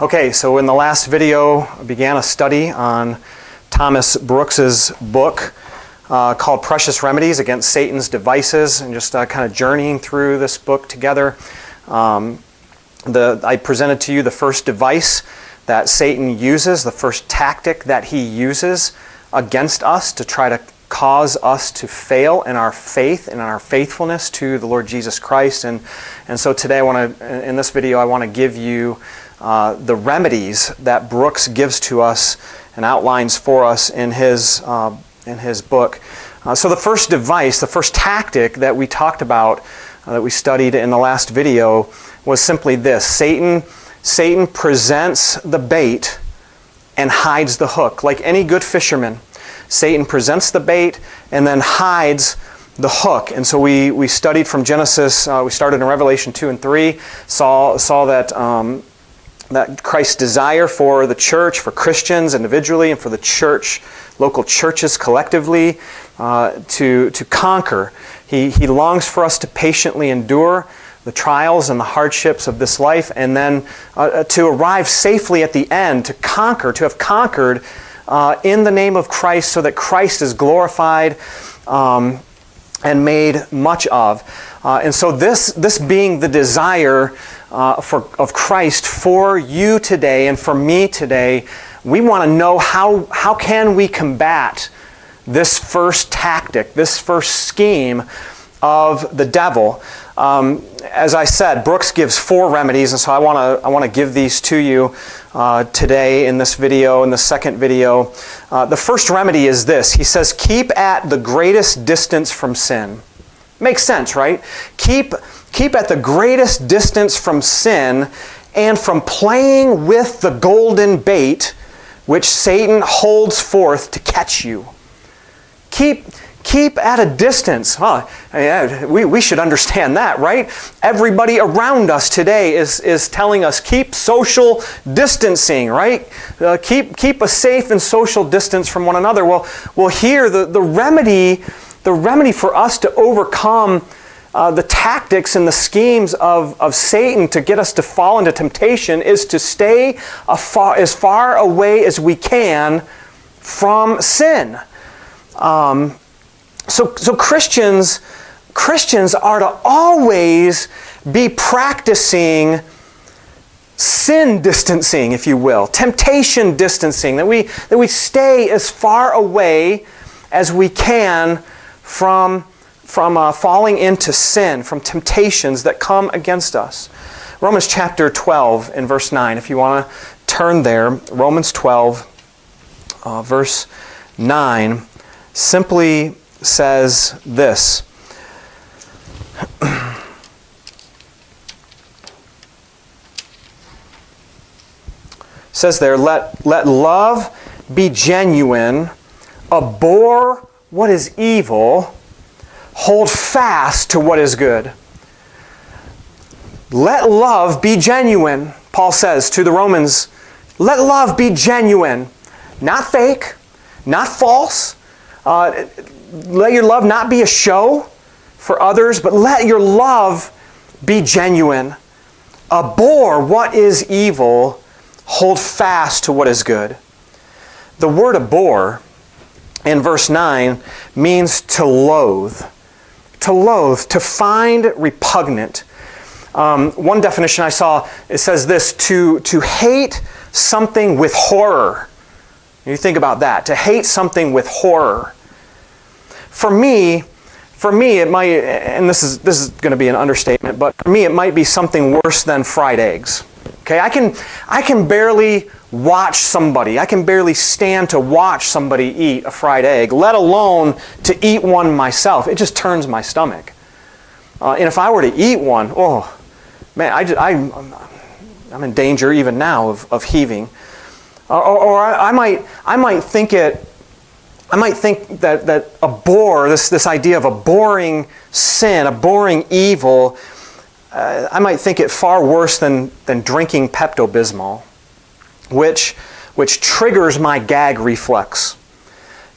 Okay, so in the last video, I began a study on Thomas Brooks's book uh, called Precious Remedies Against Satan's Devices, and just uh, kind of journeying through this book together. Um, the, I presented to you the first device that Satan uses, the first tactic that he uses against us to try to cause us to fail in our faith and in our faithfulness to the Lord Jesus Christ. And, and so today I want to, in this video, I want to give you uh, the remedies that Brooks gives to us and outlines for us in his, uh, in his book. Uh, so the first device, the first tactic that we talked about, uh, that we studied in the last video, was simply this. Satan, Satan presents the bait and hides the hook. Like any good fisherman, Satan presents the bait and then hides the hook. And so we, we studied from Genesis, uh, we started in Revelation 2 and 3, saw, saw that, um, that Christ's desire for the church, for Christians individually, and for the church, local churches collectively, uh, to, to conquer. He, he longs for us to patiently endure the trials and the hardships of this life, and then uh, to arrive safely at the end, to conquer, to have conquered uh, in the name of Christ so that Christ is glorified um, and made much of. Uh, and so, this, this being the desire uh, for, of Christ for you today and for me today, we want to know how, how can we combat this first tactic, this first scheme of the devil. Um, as I said, Brooks gives four remedies, and so I want to I want to give these to you uh, today in this video, in the second video. Uh, the first remedy is this. He says, "Keep at the greatest distance from sin." Makes sense, right? Keep keep at the greatest distance from sin and from playing with the golden bait which Satan holds forth to catch you. Keep keep at a distance. Huh? we, we should understand that, right? Everybody around us today is, is telling us keep social distancing, right? Uh, keep, keep a safe and social distance from one another. Well, well here, the, the, remedy, the remedy for us to overcome uh, the tactics and the schemes of, of Satan to get us to fall into temptation is to stay far, as far away as we can from sin. Um, so, so Christians, Christians are to always be practicing sin distancing, if you will, temptation distancing, that we, that we stay as far away as we can from, from uh, falling into sin, from temptations that come against us. Romans chapter 12 in verse 9, if you want to turn there, Romans 12, uh, verse 9, simply says this. says there, let, let love be genuine, abhor what is evil, hold fast to what is good. Let love be genuine, Paul says to the Romans. Let love be genuine, not fake, not false. Uh, let your love not be a show for others, but let your love be genuine. Abhor what is evil, hold fast to what is good. The word abhor in verse 9 means to loathe. To loathe, to find repugnant. Um, one definition I saw, it says this to, to hate something with horror. You think about that, to hate something with horror for me, for me, it might, and this is, this is going to be an understatement, but for me, it might be something worse than fried eggs. Okay, I can, I can barely watch somebody, I can barely stand to watch somebody eat a fried egg, let alone to eat one myself. It just turns my stomach. Uh, and if I were to eat one, oh, man, I, just, I, I'm in danger even now of, of heaving. or, or I, I, might, I might think it I might think that, that a bore, this, this idea of abhorring sin, abhorring evil, uh, I might think it far worse than, than drinking Pepto Bismol, which, which triggers my gag reflex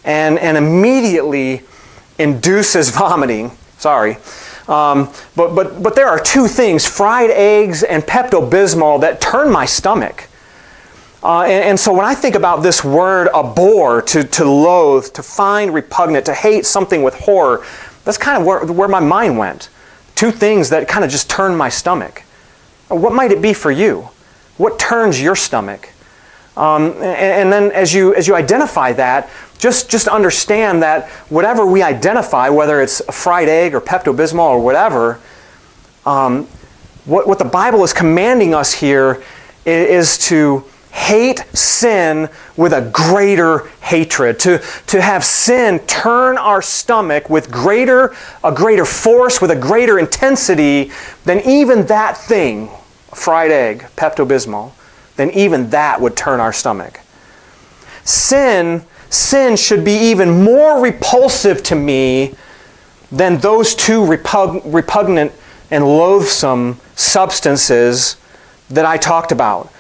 and, and immediately induces vomiting. Sorry. Um, but, but, but there are two things fried eggs and Pepto Bismol that turn my stomach. Uh, and, and, so when I think about this word abhor, to, to loathe, to find repugnant, to hate something with horror, that's kind of where, where my mind went. Two things that kind of just turned my stomach. What might it be for you? What turns your stomach? Um, and, and, then as you, as you identify that, just, just understand that whatever we identify, whether it's a fried egg or Pepto-Bismol or whatever, um, what, what the Bible is commanding us here is, is to hate sin with a greater hatred, to, to have sin turn our stomach with greater, a greater force, with a greater intensity than even that thing, fried egg, Pepto Bismol, then even that would turn our stomach. Sin, sin should be even more repulsive to me than those two repug- repugnant and loathsome substances that I talked about.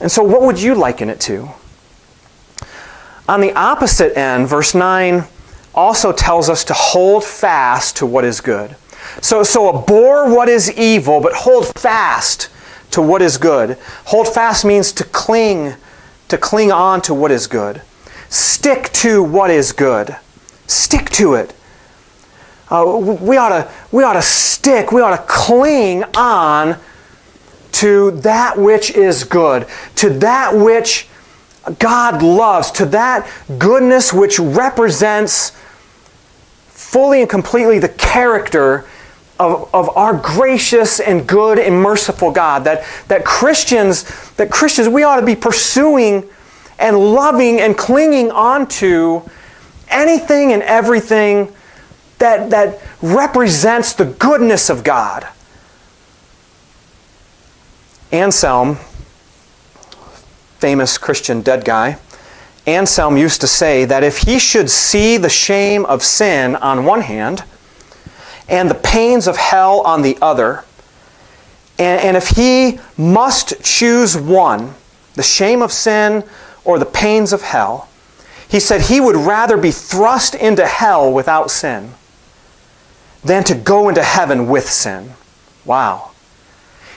And so, what would you liken it to? On the opposite end, verse 9 also tells us to hold fast to what is good. So, so abhor what is evil, but hold fast to what is good. Hold fast means to cling, to cling on to what is good. Stick to what is good. Stick to it. Uh, we, ought to, we ought to stick, we ought to cling on to that which is good, to that which God loves, to that goodness which represents fully and completely the character of, of our gracious and good and merciful God. That, that Christians, that Christians, we ought to be pursuing and loving and clinging onto anything and everything that, that represents the goodness of God. Anselm, famous Christian dead guy, Anselm used to say that if he should see the shame of sin on one hand and the pains of hell on the other, and, and if he must choose one, the shame of sin or the pains of hell, he said he would rather be thrust into hell without sin than to go into heaven with sin. Wow.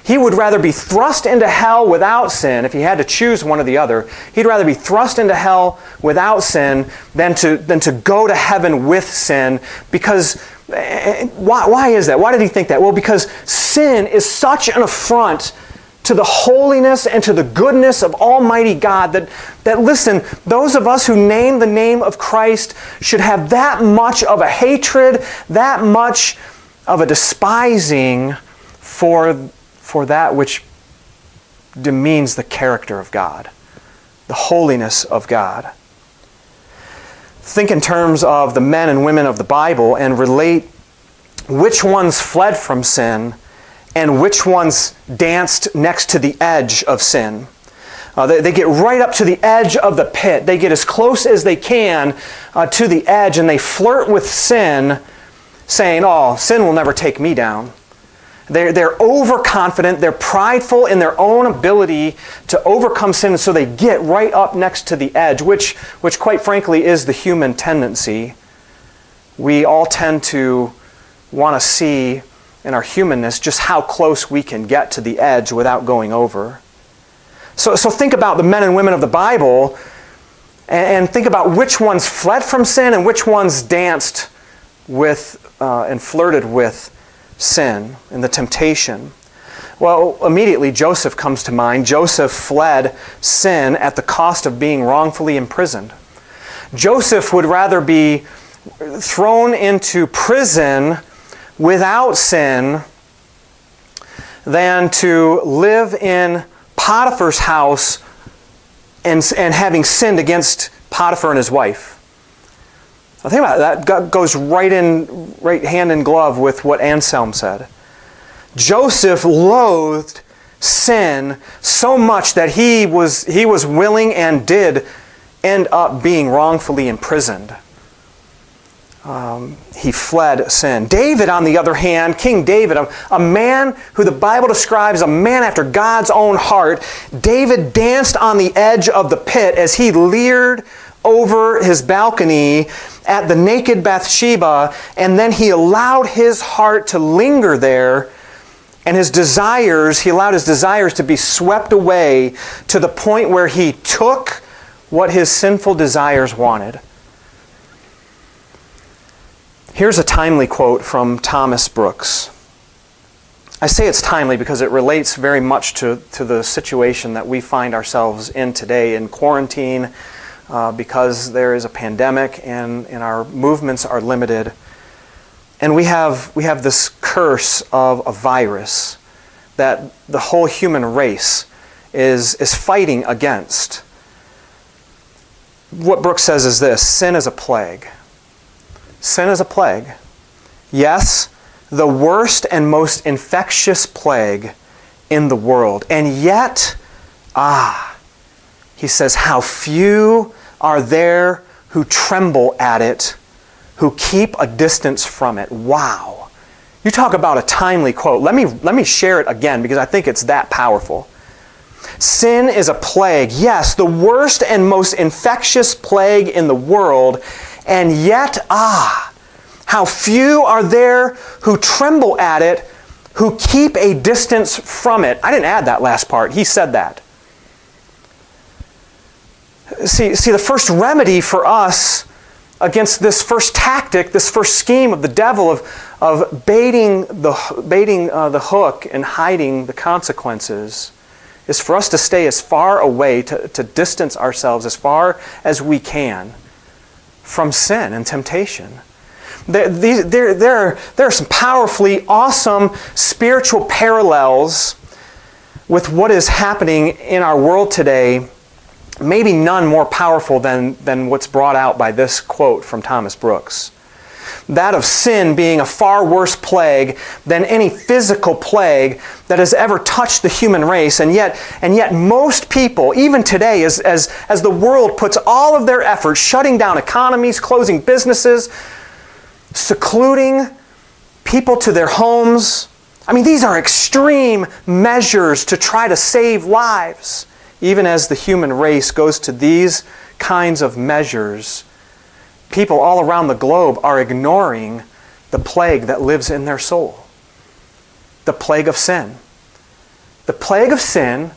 He would rather be thrust into hell without sin, if he had to choose one or the other, he'd rather be thrust into hell without sin than to, than to go to heaven with sin. Because, why, why is that? Why did he think that? Well, because sin is such an affront to the holiness and to the goodness of Almighty God that, that, listen, those of us who name the name of Christ should have that much of a hatred, that much of a despising for for that which demeans the character of God, the holiness of God. Think in terms of the men and women of the Bible and relate which ones fled from sin and which ones danced next to the edge of sin. Uh, they, they, get right up to the edge of the pit. They get as close as they can uh, to the edge and they flirt with sin, saying, Oh, sin will never take me down. They're, they're overconfident, they're prideful in their own ability to overcome sin, so they get right up next to the edge, which, which quite frankly is the human tendency. We all tend to want to see in our humanness just how close we can get to the edge without going over. So, so think about the men and women of the Bible and, and think about which ones fled from sin and which ones danced with uh, and flirted with sin and the temptation? Well, immediately Joseph comes to mind. Joseph fled sin at the cost of being wrongfully imprisoned. Joseph would rather be thrown into prison without sin than to live in Potiphar's house and, and having sinned against Potiphar and his wife. Now think about it. That goes right in, right hand in glove with what Anselm said. Joseph loathed sin so much that he was, he was willing and did end up being wrongfully imprisoned. Um, he fled sin. David, on the other hand, King David, a, a man who the Bible describes a man after God's own heart, David danced on the edge of the pit as he leered over his balcony at the naked Bathsheba, and then he allowed his heart to linger there And his desires, he allowed his desires to be swept away to the point where he took what his sinful desires wanted. Here's a timely quote from Thomas Brooks. I say it's timely because it relates very much to, to the situation that we find ourselves in today in quarantine uh, because there is a pandemic and, and our movements are limited. And we have, we have this curse of a virus that the whole human race is, is fighting against. What Brooks says is this sin is a plague. Sin is a plague. Yes, the worst and most infectious plague in the world. And yet, ah, he says, how few are there who tremble at it, who keep a distance from it. Wow. You talk about a timely quote. Let me, let me share it again because I think it's that powerful. Sin is a plague, yes, the worst and most infectious plague in the world, and yet, ah, how few are there who tremble at it, who keep a distance from it. I didn't add that last part, he said that. See, see, the first remedy for us against this first tactic, this first scheme of the devil of, of baiting, the, baiting uh, the hook and hiding the consequences is for us to stay as far away, to, to distance ourselves as far as we can from sin and temptation. There, there, there, there are some powerfully awesome spiritual parallels with what is happening in our world today maybe none more powerful than, than what's brought out by this quote from Thomas Brooks. That of sin being a far worse plague than any physical plague that has ever touched the human race. And yet, and yet most people, even today, as, as, as the world puts all of their efforts shutting down economies, closing businesses, secluding people to their homes, I mean, these are extreme measures to try to save lives even as the human race goes to these kinds of measures, people all around the globe are ignoring the plague that lives in their soul the plague of sin. The plague of sin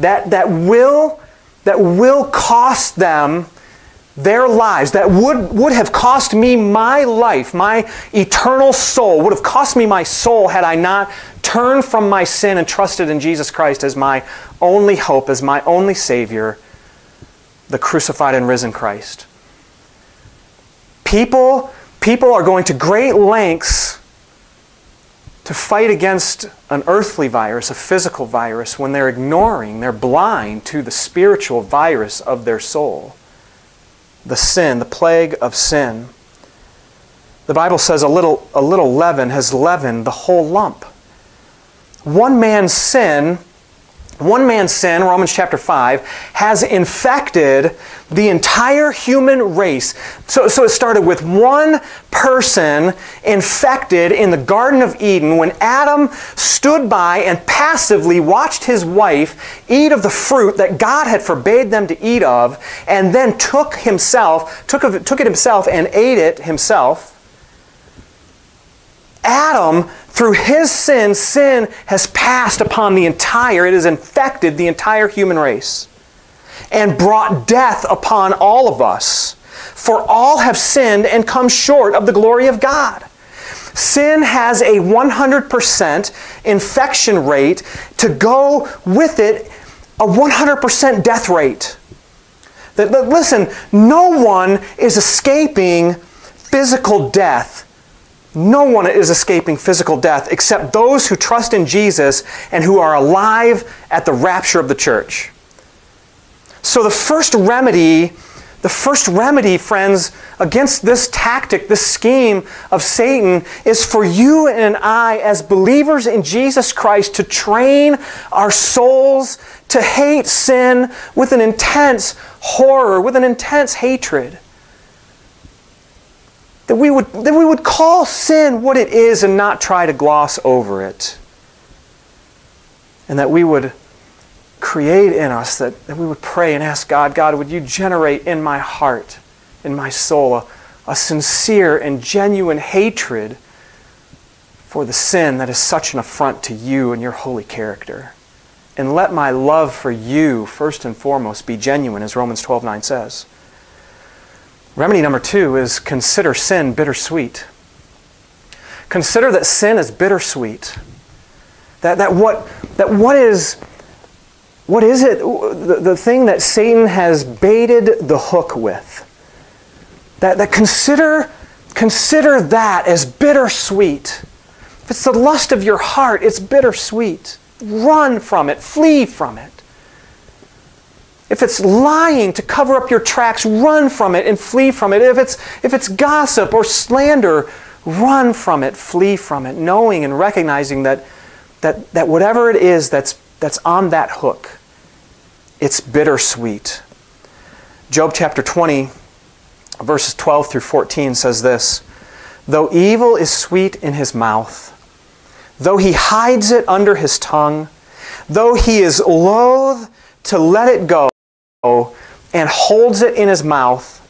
that, that, will, that will cost them their lives, that would, would have cost me my life, my eternal soul, would have cost me my soul had I not turned from my sin and trusted in Jesus Christ as my only hope, as my only Savior, the crucified and risen Christ. People, people are going to great lengths to fight against an earthly virus, a physical virus, when they're ignoring, they're blind to the spiritual virus of their soul. The sin, the plague of sin. The Bible says a little, a little leaven has leavened the whole lump one man's sin, one man's sin, Romans chapter 5, has infected the entire human race. So, so it started with one person infected in the Garden of Eden when Adam stood by and passively watched his wife eat of the fruit that God had forbade them to eat of, and then took himself, took, of, took it himself and ate it himself. Adam through his sin, sin has passed upon the entire, it has infected the entire human race and brought death upon all of us. For all have sinned and come short of the glory of God. Sin has a 100% infection rate to go with it a 100% death rate. That, listen, no one is escaping physical death no one is escaping physical death except those who trust in Jesus and who are alive at the rapture of the church. So the first remedy, the first remedy, friends, against this tactic, this scheme of Satan is for you and I as believers in Jesus Christ to train our souls to hate sin with an intense horror, with an intense hatred. That we, would, that we would call sin what it is and not try to gloss over it. And that we would create in us, that, that we would pray and ask God, God, would you generate in my heart, in my soul, a, a sincere and genuine hatred for the sin that is such an affront to you and your holy character. And let my love for you, first and foremost, be genuine, as Romans 12 9 says. Remedy number two is consider sin bittersweet. Consider that sin is bittersweet. That, that, what, that what is what is it the, the thing that Satan has baited the hook with? That, that consider, consider that as bittersweet. If it's the lust of your heart, it's bittersweet. Run from it, flee from it. If it's lying to cover up your tracks, run from it and flee from it. If it's, if it's gossip or slander, run from it, flee from it, knowing and recognizing that, that, that whatever it is that's, that's on that hook, it's bittersweet. Job chapter 20, verses 12 through 14 says this Though evil is sweet in his mouth, though he hides it under his tongue, though he is loath to let it go Oh, and holds it in his mouth,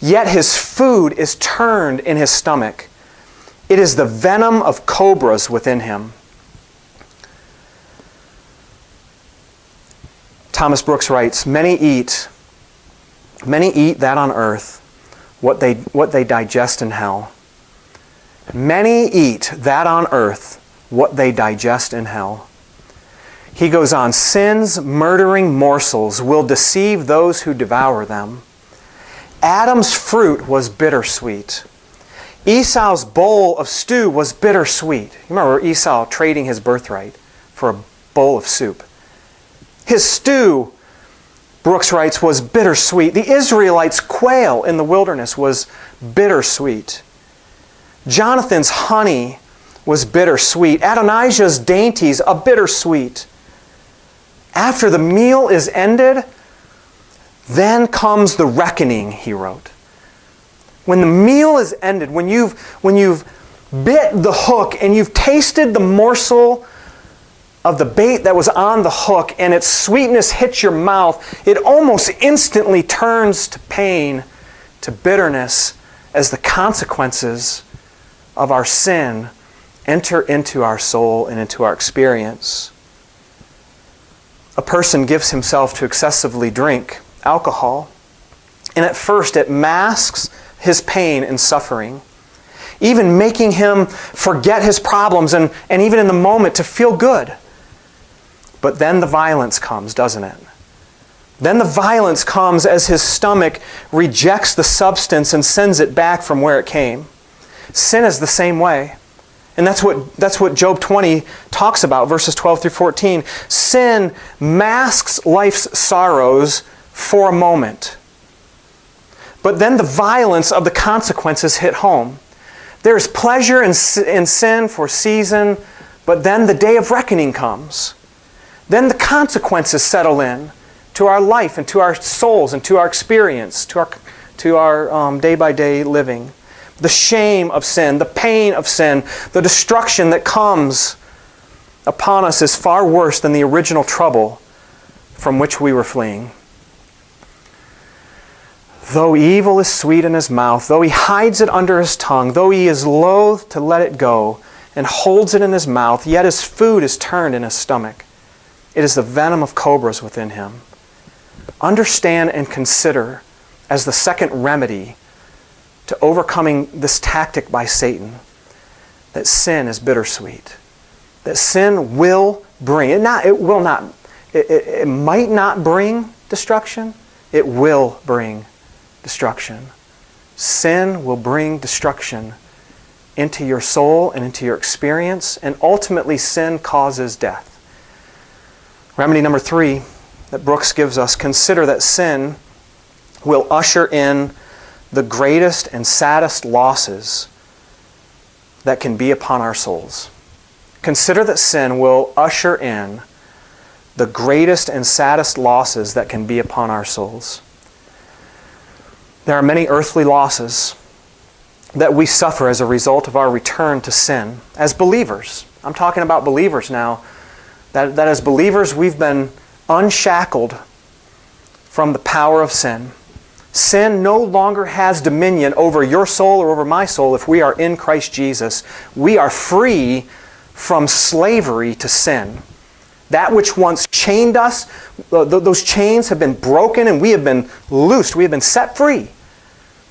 yet his food is turned in his stomach. It is the venom of cobras within him. Thomas Brooks writes Many eat, many eat that on earth, what they, what they digest in hell. Many eat that on earth, what they digest in hell. He goes on Sin's murdering morsels will deceive those who devour them. Adam's fruit was bittersweet. Esau's bowl of stew was bittersweet. You remember Esau trading his birthright for a bowl of soup. His stew, Brooks writes, was bittersweet. The Israelites' quail in the wilderness was bittersweet. Jonathan's honey was bittersweet. Adonijah's dainties, a bittersweet. After the meal is ended, then comes the reckoning, he wrote. When the meal is ended, when you've, when you've bit the hook and you've tasted the morsel of the bait that was on the hook and its sweetness hits your mouth, it almost instantly turns to pain, to bitterness, as the consequences of our sin enter into our soul and into our experience. A person gives himself to excessively drink alcohol, and at first it masks his pain and suffering even making him forget his problems and, and even in the moment to feel good. But then the violence comes, doesn't it? Then the violence comes as his stomach rejects the substance and sends it back from where it came. Sin is the same way. And that's what, that's what Job 20 talks about, verses 12 through 14. Sin masks life's sorrows for a moment. But then the violence of the consequences hit home. There's pleasure in, in sin for season, but then the day of reckoning comes then the consequences settle in to our life and to our souls and to our experience, to our, to our day by day living. The shame of sin, the pain of sin, the destruction that comes upon us is far worse than the original trouble from which we were fleeing. Though evil is sweet in his mouth, though he hides it under his tongue, though he is loath to let it go and holds it in his mouth, yet his food is turned in his stomach. It is the venom of cobras within him. Understand and consider as the second remedy to overcoming this tactic by Satan that sin is bittersweet. That sin will bring, it, not, it will not, it, it, it might not bring destruction, it will bring destruction. Sin will bring destruction into your soul and into your experience, and ultimately, sin causes death. Remedy number three that Brooks gives us consider that sin will usher in the greatest and saddest losses that can be upon our souls. Consider that sin will usher in the greatest and saddest losses that can be upon our souls. There are many earthly losses that we suffer as a result of our return to sin as believers. I'm talking about believers now that, that as believers, we've been unshackled from the power of sin. Sin no longer has dominion over your soul or over my soul if we are in Christ Jesus. We are free from slavery to sin. That which once chained us, uh, those chains have been broken and we have been loosed. We have been set free.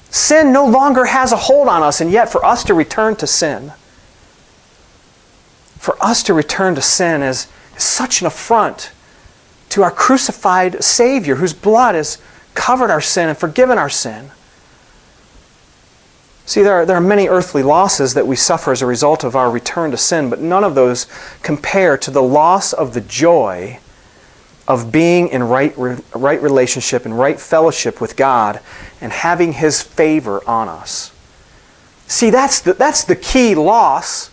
Sin no longer has a hold on us, and yet for us to return to sin, for us to return to sin is, is such an affront to our crucified Savior whose blood has covered our sin and forgiven our sin. See, there are, there are many earthly losses that we suffer as a result of our return to sin, but none of those compare to the loss of the joy of being in right, right relationship and right fellowship with God and having His favor on us. See, that's the, that's the key loss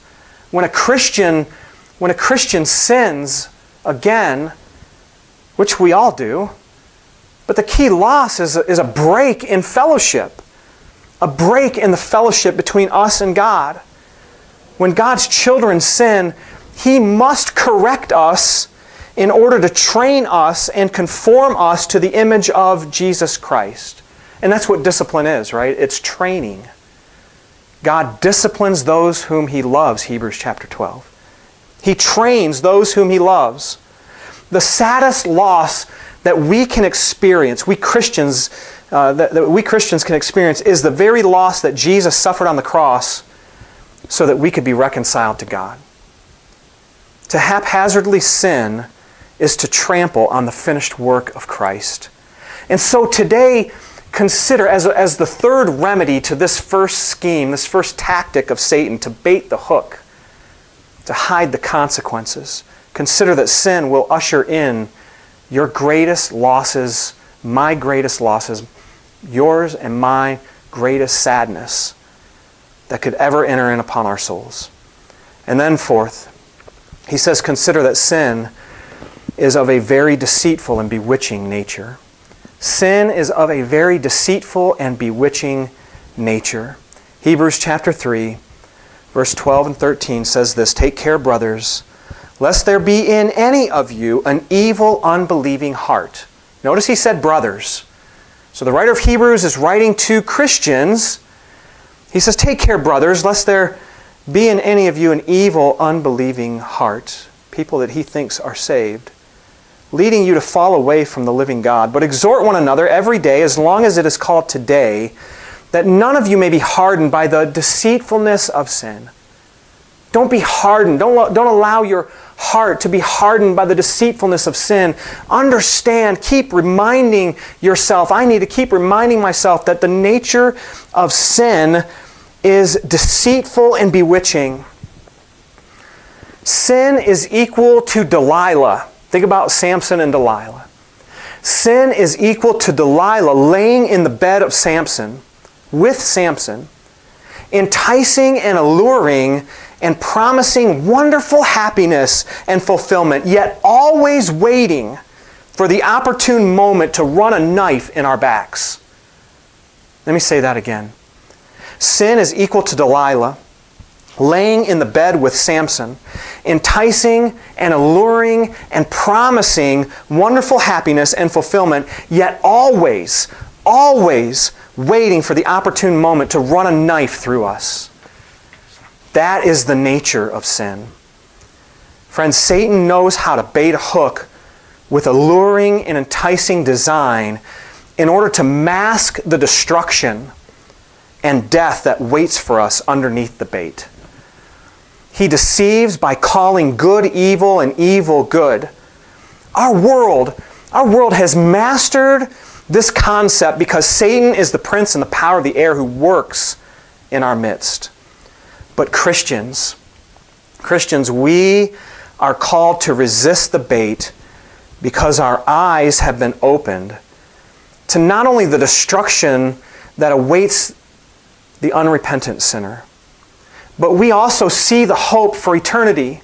when a Christian when a Christian sins again, which we all do. But the key loss is a, is a break in fellowship a break in the fellowship between us and God. When God's children sin, He must correct us in order to train us and conform us to the image of Jesus Christ. And that's what discipline is, right? It's training. God disciplines those whom He loves, Hebrews chapter 12. He trains those whom He loves. The saddest loss that we can experience, we Christians, uh, that, that we Christians can experience, is the very loss that Jesus suffered on the cross so that we could be reconciled to God. To haphazardly sin is to trample on the finished work of Christ. And so today, consider as, as the third remedy to this first scheme, this first tactic of Satan to bait the hook, to hide the consequences. Consider that sin will usher in your greatest losses, my greatest losses, yours and my greatest sadness that could ever enter in upon our souls. And then, fourth, he says, Consider that sin is of a very deceitful and bewitching nature. Sin is of a very deceitful and bewitching nature. Hebrews chapter 3, verse 12 and 13 says this Take care, brothers lest there be in any of you an evil, unbelieving heart. Notice he said brothers. So the writer of Hebrews is writing to Christians. He says, Take care, brothers, lest there be in any of you an evil, unbelieving heart, people that he thinks are saved, leading you to fall away from the living God. But exhort one another every day, as long as it is called today, that none of you may be hardened by the deceitfulness of sin. Don't be hardened. Don't, don't allow your heart to be hardened by the deceitfulness of sin. Understand, keep reminding yourself. I need to keep reminding myself that the nature of sin is deceitful and bewitching. Sin is equal to Delilah. Think about Samson and Delilah. Sin is equal to Delilah laying in the bed of Samson with Samson, enticing and alluring and promising wonderful happiness and fulfillment, yet always waiting for the opportune moment to run a knife in our backs. Let me say that again. Sin is equal to Delilah laying in the bed with Samson, enticing and alluring and promising wonderful happiness and fulfillment, yet always, always waiting for the opportune moment to run a knife through us. That is the nature of sin. Friends, Satan knows how to bait a hook with alluring and enticing design in order to mask the destruction and death that waits for us underneath the bait. He deceives by calling good evil and evil good. Our world, our world has mastered this concept because Satan is the prince and the power of the air who works in our midst. But Christians, Christians, we are called to resist the bait because our eyes have been opened to not only the destruction that awaits the unrepentant sinner, but we also see the hope for eternity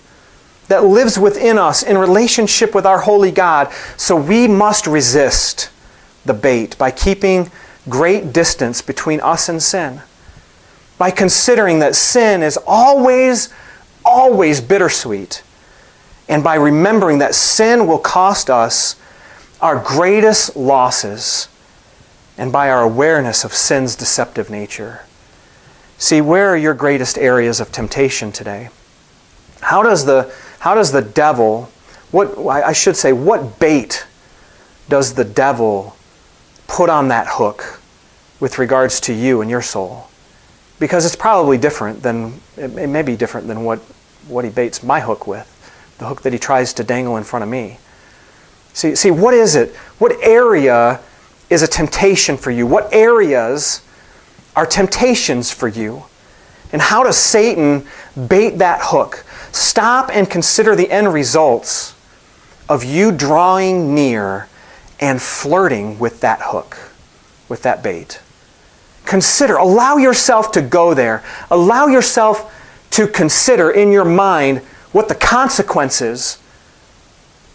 that lives within us in relationship with our holy God. So we must resist the bait by keeping great distance between us and sin by considering that sin is always, always bittersweet, and by remembering that sin will cost us our greatest losses and by our awareness of sin's deceptive nature. See, where are your greatest areas of temptation today? How does the, how does the devil, what, I should say, what bait does the devil put on that hook with regards to you and your soul? Because it's probably different than, it may be different than what, what he baits my hook with, the hook that he tries to dangle in front of me. See, see, what is it? What area is a temptation for you? What areas are temptations for you? And how does Satan bait that hook? Stop and consider the end results of you drawing near and flirting with that hook, with that bait. Consider, allow yourself to go there. Allow yourself to consider in your mind what the consequences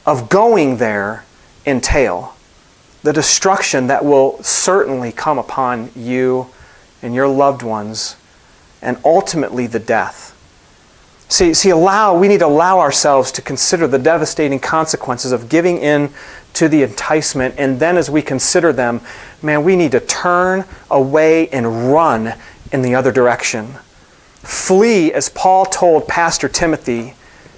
of going there entail. The destruction that will certainly come upon you and your loved ones, and ultimately the death. See, see, allow, we need to allow ourselves to consider the devastating consequences of giving in to the enticement. And then as we consider them, man, we need to turn away and run in the other direction. Flee, as Paul told Pastor Timothy.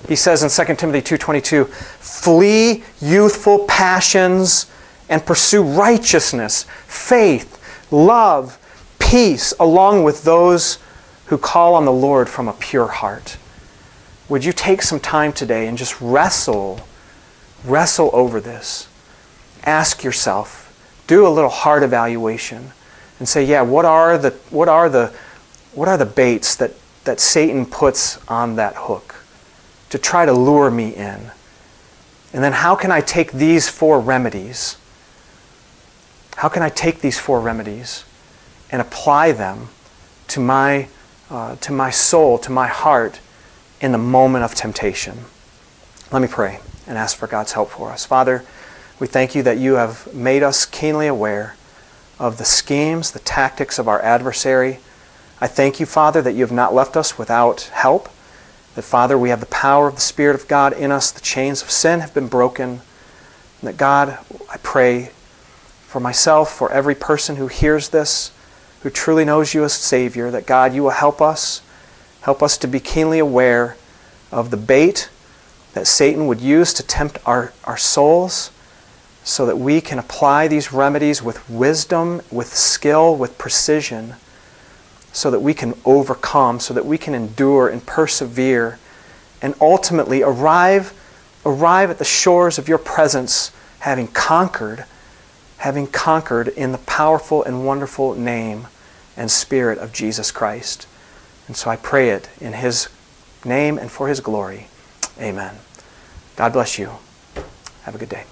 He says in 2 Timothy 2.22, Flee youthful passions and pursue righteousness, faith, love, peace, along with those who call on the Lord from a pure heart would you take some time today and just wrestle, wrestle over this? Ask yourself, do a little heart evaluation and say, yeah, what are the, what are the, what are the baits that, that Satan puts on that hook to try to lure me in? And then how can I take these four remedies? How can I take these four remedies and apply them to my, uh, to my soul, to my heart, in the moment of temptation. Let me pray and ask for God's help for us. Father, we thank you that you have made us keenly aware of the schemes, the tactics of our adversary. I thank you, Father, that you have not left us without help. That, Father, we have the power of the Spirit of God in us. The chains of sin have been broken. And that, God, I pray for myself, for every person who hears this, who truly knows you as Savior, that, God, you will help us Help us to be keenly aware of the bait that Satan would use to tempt our, our souls so that we can apply these remedies with wisdom, with skill, with precision, so that we can overcome, so that we can endure and persevere, and ultimately arrive, arrive at the shores of your presence having conquered, having conquered in the powerful and wonderful name and spirit of Jesus Christ. And so I pray it in His name and for His glory. Amen. God bless you. Have a good day.